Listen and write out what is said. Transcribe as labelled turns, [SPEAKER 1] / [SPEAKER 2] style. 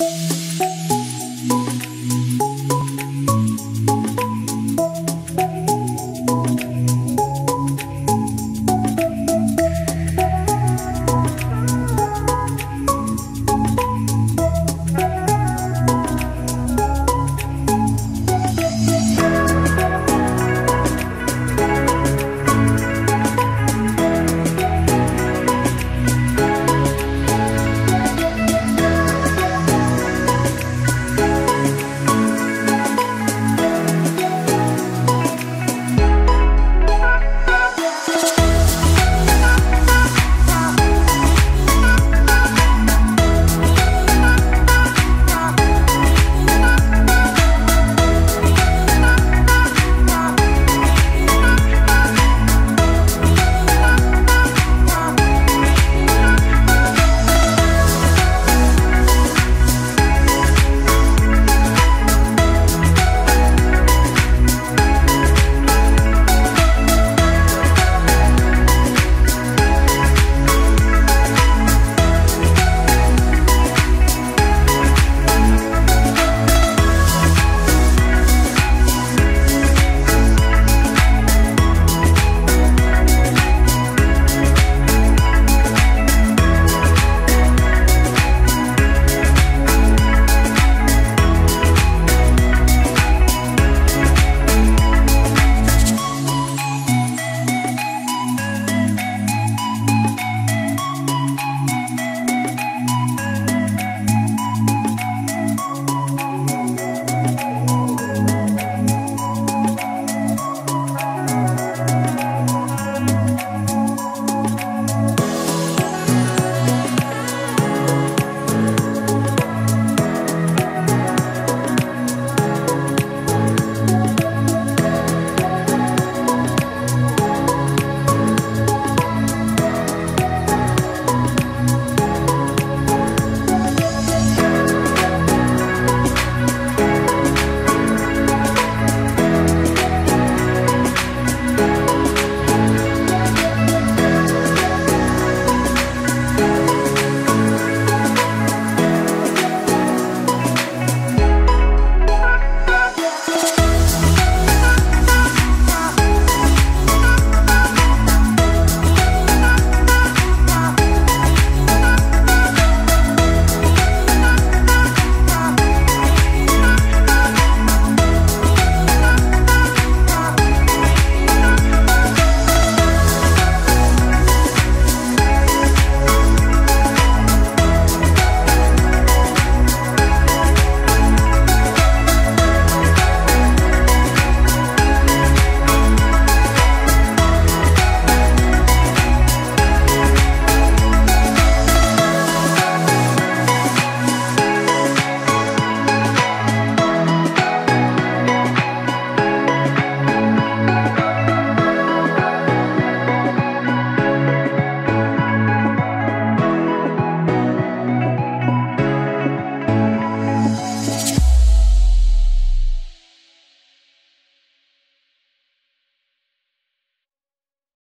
[SPEAKER 1] Música